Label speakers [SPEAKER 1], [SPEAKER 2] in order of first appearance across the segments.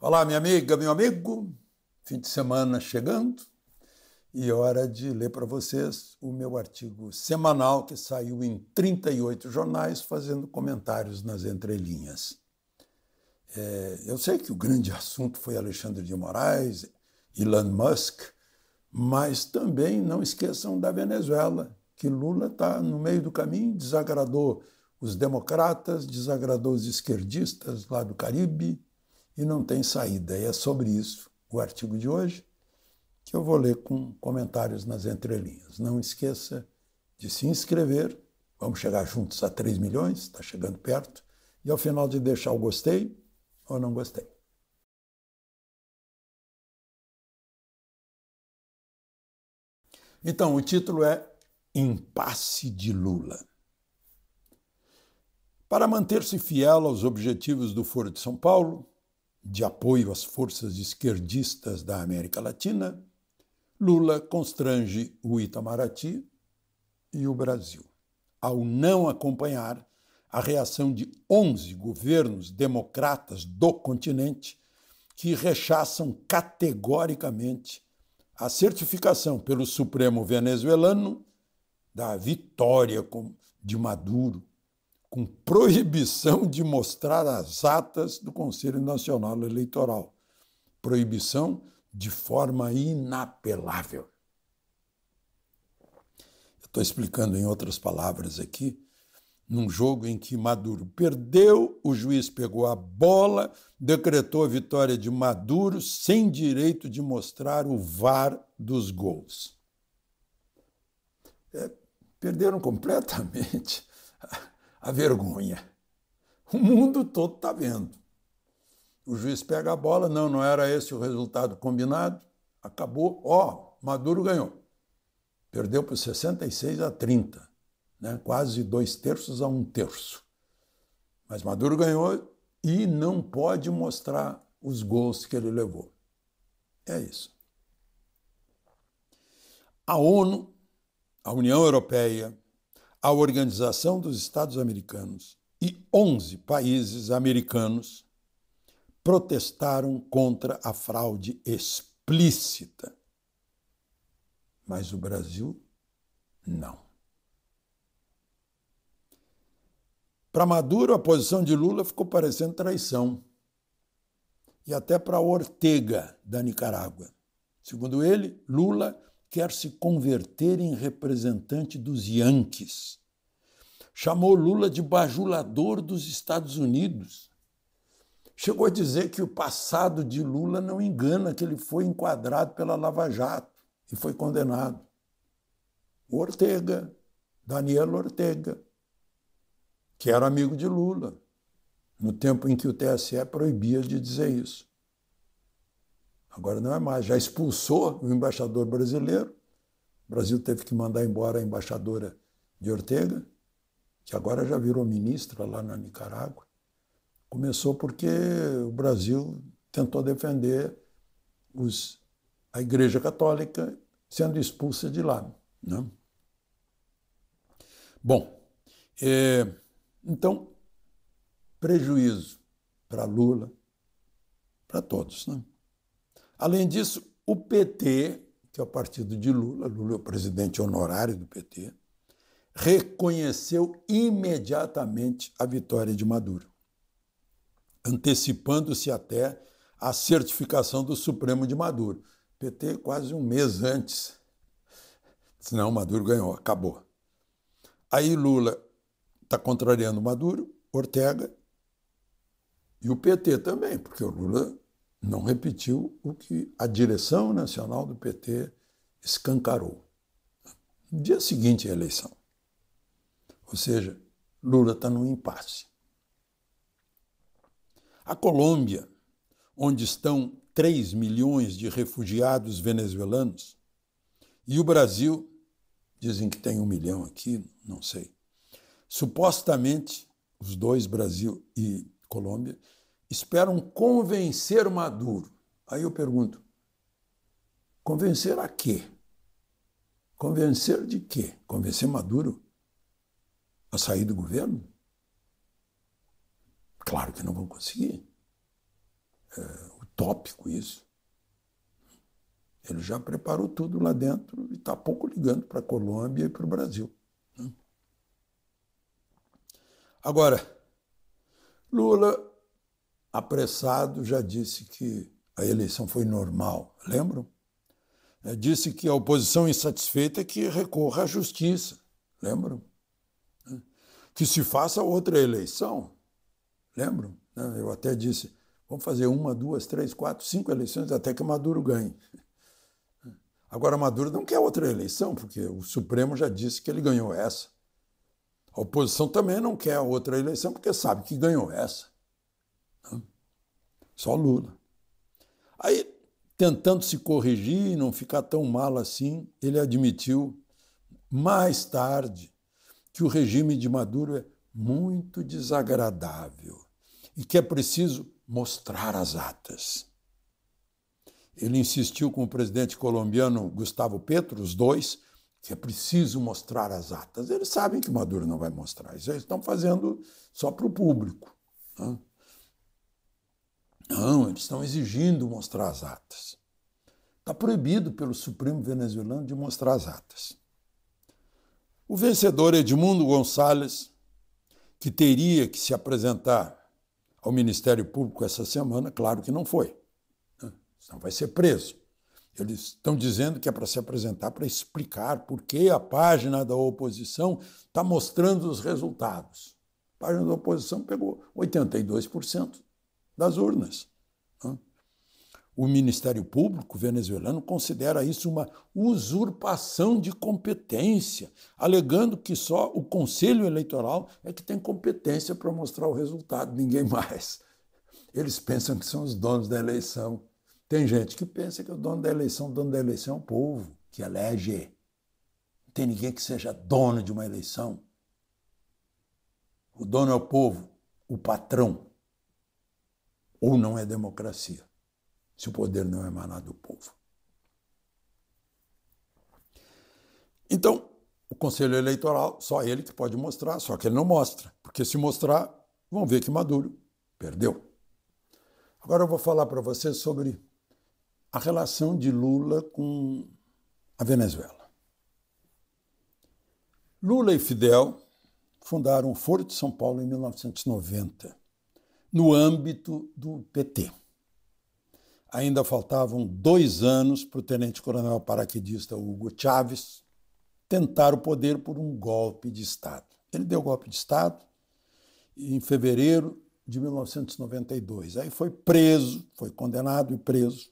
[SPEAKER 1] Olá, minha amiga, meu amigo. Fim de semana chegando e hora de ler para vocês o meu artigo semanal que saiu em 38 jornais fazendo comentários nas entrelinhas. É, eu sei que o grande assunto foi Alexandre de Moraes, Elon Musk, mas também não esqueçam da Venezuela, que Lula está no meio do caminho, desagradou os democratas, desagradou os esquerdistas lá do Caribe, e não tem saída. E é sobre isso o artigo de hoje, que eu vou ler com comentários nas entrelinhas. Não esqueça de se inscrever, vamos chegar juntos a 3 milhões, está chegando perto, e ao final de deixar o gostei ou não gostei. Então, o título é Impasse de Lula. Para manter-se fiel aos objetivos do Foro de São Paulo, de apoio às forças esquerdistas da América Latina, Lula constrange o Itamaraty e o Brasil. Ao não acompanhar a reação de 11 governos democratas do continente que rechaçam categoricamente a certificação pelo Supremo venezuelano da vitória de Maduro com proibição de mostrar as atas do Conselho Nacional Eleitoral. Proibição de forma inapelável. Estou explicando em outras palavras aqui, num jogo em que Maduro perdeu, o juiz pegou a bola, decretou a vitória de Maduro sem direito de mostrar o VAR dos gols. É, perderam completamente a vergonha. O mundo todo está vendo. O juiz pega a bola, não, não era esse o resultado combinado, acabou, ó, Maduro ganhou. Perdeu por 66 a 30, né? quase dois terços a um terço. Mas Maduro ganhou e não pode mostrar os gols que ele levou. É isso. A ONU, a União Europeia, a Organização dos Estados Americanos e 11 países americanos protestaram contra a fraude explícita. Mas o Brasil não. Para Maduro, a posição de Lula ficou parecendo traição. E até para Ortega, da Nicarágua. Segundo ele, Lula quer se converter em representante dos Yankees. Chamou Lula de bajulador dos Estados Unidos. Chegou a dizer que o passado de Lula não engana, que ele foi enquadrado pela Lava Jato e foi condenado. Ortega, Daniel Ortega, que era amigo de Lula, no tempo em que o TSE proibia de dizer isso. Agora não é mais. Já expulsou o embaixador brasileiro. O Brasil teve que mandar embora a embaixadora de Ortega, que agora já virou ministra lá na Nicarágua. Começou porque o Brasil tentou defender os, a Igreja Católica sendo expulsa de lá. Né? Bom, é, então, prejuízo para Lula, para todos. Né? Além disso, o PT, que é o partido de Lula, Lula é o presidente honorário do PT, reconheceu imediatamente a vitória de Maduro, antecipando-se até a certificação do Supremo de Maduro. PT quase um mês antes. Senão Maduro ganhou, acabou. Aí Lula está contrariando Maduro, Ortega e o PT também, porque o Lula não repetiu o que a direção nacional do PT escancarou. No dia seguinte à eleição. Ou seja, Lula está num impasse. A Colômbia, onde estão 3 milhões de refugiados venezuelanos, e o Brasil, dizem que tem um milhão aqui, não sei. Supostamente, os dois, Brasil e Colômbia, esperam convencer Maduro. Aí eu pergunto: convencer a quê? Convencer de quê? Convencer Maduro a sair do governo? Claro que não vão conseguir. É, utópico isso. Ele já preparou tudo lá dentro e está pouco ligando para a Colômbia e para o Brasil. Né? Agora, Lula, apressado, já disse que a eleição foi normal. Lembram? É, disse que a oposição insatisfeita é que recorra à justiça. Lembram? É, que se faça outra eleição. Lembram? É, eu até disse, vamos fazer uma, duas, três, quatro, cinco eleições até que Maduro ganhe. Agora, Maduro não quer outra eleição, porque o Supremo já disse que ele ganhou essa. A oposição também não quer outra eleição, porque sabe que ganhou essa. Só Lula. Aí, tentando se corrigir e não ficar tão mal assim, ele admitiu mais tarde que o regime de Maduro é muito desagradável e que é preciso mostrar as atas. Ele insistiu com o presidente colombiano Gustavo Petro, os dois, que é preciso mostrar as atas. Eles sabem que Maduro não vai mostrar, isso eles estão fazendo só para o público. Não? Não, eles estão exigindo mostrar as atas. Está proibido pelo Supremo venezuelano de mostrar as atas. O vencedor Edmundo Gonçalves, que teria que se apresentar ao Ministério Público essa semana, claro que não foi senão vai ser preso. Eles estão dizendo que é para se apresentar para explicar por que a página da oposição está mostrando os resultados. A página da oposição pegou 82% das urnas. O Ministério Público venezuelano considera isso uma usurpação de competência, alegando que só o Conselho Eleitoral é que tem competência para mostrar o resultado, ninguém mais. Eles pensam que são os donos da eleição. Tem gente que pensa que o dono da eleição, o dono da eleição é o povo que elege. Não tem ninguém que seja dono de uma eleição. O dono é o povo, o patrão. Ou não é democracia, se o poder não é emanado do povo. Então, o Conselho Eleitoral, só ele que pode mostrar, só que ele não mostra, porque se mostrar, vão ver que Maduro perdeu. Agora eu vou falar para você sobre a relação de Lula com a Venezuela. Lula e Fidel fundaram o Foro de São Paulo em 1990, no âmbito do PT. Ainda faltavam dois anos para o tenente-coronel paraquedista Hugo Chávez tentar o poder por um golpe de Estado. Ele deu golpe de Estado em fevereiro de 1992. Aí foi preso, foi condenado e preso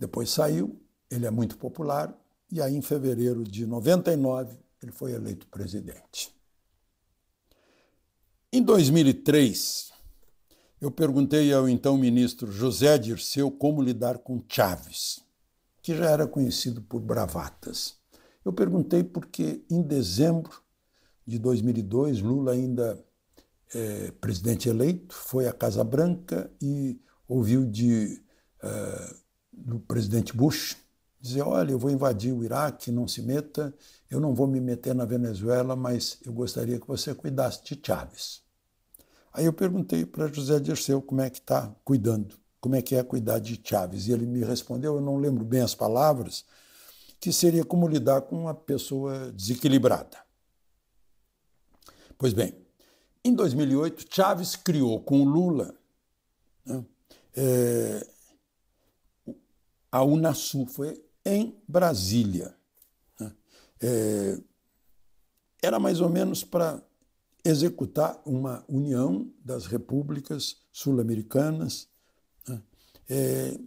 [SPEAKER 1] depois saiu, ele é muito popular, e aí em fevereiro de 99 ele foi eleito presidente. Em 2003, eu perguntei ao então ministro José Dirceu como lidar com Chaves, que já era conhecido por bravatas. Eu perguntei porque em dezembro de 2002, Lula ainda é, presidente eleito, foi à Casa Branca e ouviu de é, do presidente Bush, dizer: olha, eu vou invadir o Iraque, não se meta, eu não vou me meter na Venezuela, mas eu gostaria que você cuidasse de Chaves. Aí eu perguntei para José Dirceu como é que está cuidando, como é que é cuidar de Chaves. E ele me respondeu, eu não lembro bem as palavras, que seria como lidar com uma pessoa desequilibrada. Pois bem, em 2008, Chaves criou com Lula né, é, a Unasul, foi em Brasília. É, era mais ou menos para executar uma união das repúblicas sul-americanas né? é,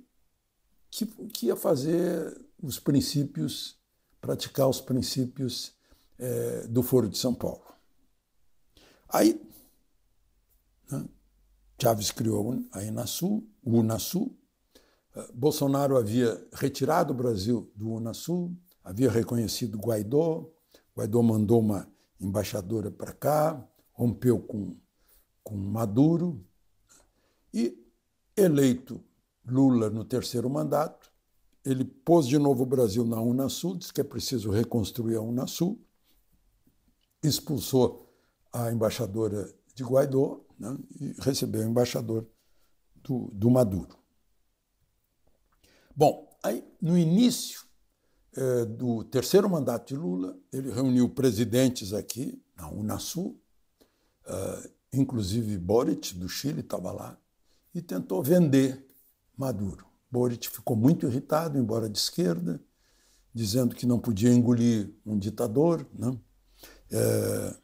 [SPEAKER 1] que, que, ia fazer os princípios, praticar os princípios é, do Foro de São Paulo. Aí, né, Chaves criou a Unasul, o Unasul, Bolsonaro havia retirado o Brasil do Unasul, havia reconhecido Guaidó, Guaidó mandou uma embaixadora para cá, rompeu com, com Maduro e, eleito Lula no terceiro mandato, ele pôs de novo o Brasil na Unasul, disse que é preciso reconstruir a Unasul, expulsou a embaixadora de Guaidó né, e recebeu o embaixador do, do Maduro. Bom, aí no início eh, do terceiro mandato de Lula, ele reuniu presidentes aqui, na Unasul, eh, inclusive Boric, do Chile, estava lá, e tentou vender Maduro. Boric ficou muito irritado, embora de esquerda, dizendo que não podia engolir um ditador. Né? É,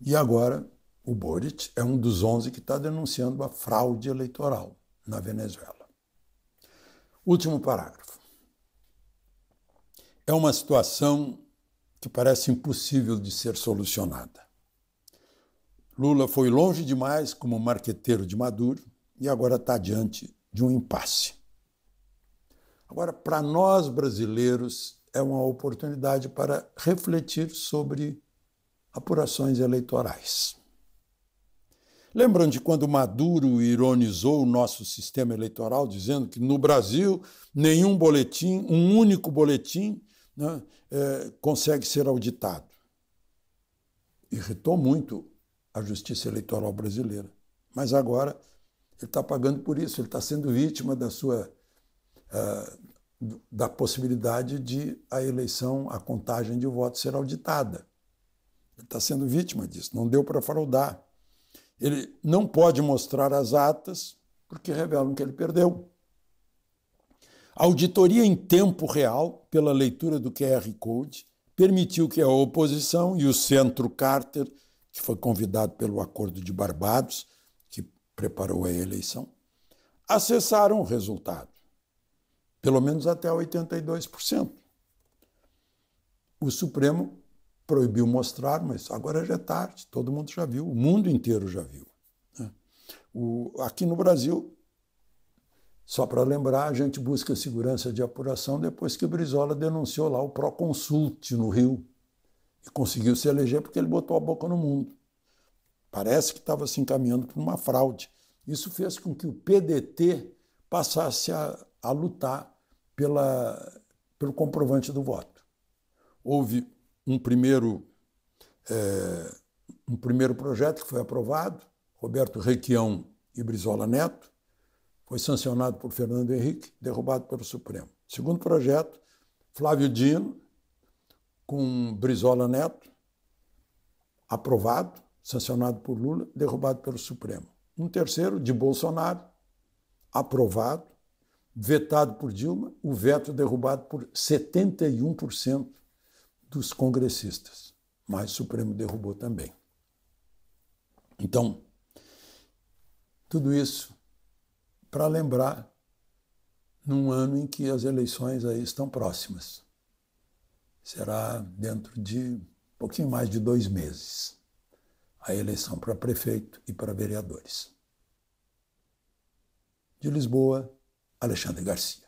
[SPEAKER 1] e agora o Boric é um dos 11 que está denunciando a fraude eleitoral na Venezuela. Último parágrafo. É uma situação que parece impossível de ser solucionada. Lula foi longe demais como marqueteiro de Maduro e agora está diante de um impasse. Agora, para nós brasileiros, é uma oportunidade para refletir sobre apurações eleitorais. Lembram de quando Maduro ironizou o nosso sistema eleitoral, dizendo que no Brasil nenhum boletim, um único boletim, né, é, consegue ser auditado? Irritou muito a justiça eleitoral brasileira. Mas agora ele está pagando por isso, ele está sendo vítima da sua. Uh, da possibilidade de a eleição, a contagem de votos ser auditada. Ele está sendo vítima disso, não deu para fraudar. Ele não pode mostrar as atas porque revelam que ele perdeu. Auditoria em tempo real, pela leitura do QR Code, permitiu que a oposição e o Centro Carter, que foi convidado pelo Acordo de Barbados, que preparou a eleição, acessaram o resultado, pelo menos até 82%. O Supremo proibiu mostrar, mas agora já é tarde, todo mundo já viu, o mundo inteiro já viu. Né? Aqui no Brasil, só para lembrar, a gente busca segurança de apuração depois que o Brizola denunciou lá o Proconsult no Rio e conseguiu se eleger porque ele botou a boca no mundo. Parece que estava se encaminhando para uma fraude. Isso fez com que o PDT passasse a, a lutar pela, pelo comprovante do voto. Houve um primeiro, é, um primeiro projeto que foi aprovado, Roberto Requião e Brizola Neto, foi sancionado por Fernando Henrique, derrubado pelo Supremo. Segundo projeto, Flávio Dino, com Brizola Neto, aprovado, sancionado por Lula, derrubado pelo Supremo. Um terceiro, de Bolsonaro, aprovado, vetado por Dilma, o veto derrubado por 71% dos congressistas, mas o Supremo derrubou também. Então, tudo isso para lembrar num ano em que as eleições aí estão próximas. Será dentro de um pouquinho mais de dois meses a eleição para prefeito e para vereadores. De Lisboa, Alexandre Garcia.